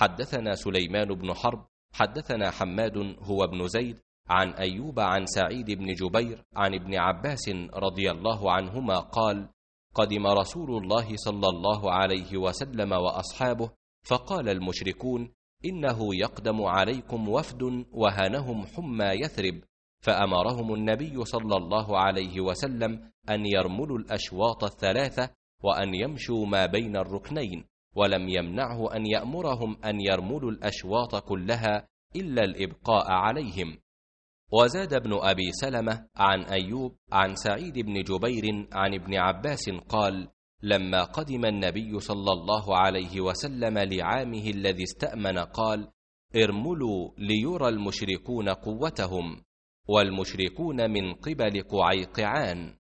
حدثنا سليمان بن حرب حدثنا حماد هو ابن زيد عن أيوب عن سعيد بن جبير عن ابن عباس رضي الله عنهما قال قدم رسول الله صلى الله عليه وسلم وأصحابه فقال المشركون إنه يقدم عليكم وفد وهنهم حمى يثرب فأمرهم النبي صلى الله عليه وسلم أن يرملوا الأشواط الثلاثة وأن يمشوا ما بين الركنين. ولم يمنعه أن يأمرهم أن يرملوا الأشواط كلها إلا الإبقاء عليهم. وزاد ابن أبي سلمة عن أيوب عن سعيد بن جبير عن ابن عباس قال لما قدم النبي صلى الله عليه وسلم لعامه الذي استأمن قال ارملوا ليرى المشركون قوتهم والمشركون من قبل قعيقعان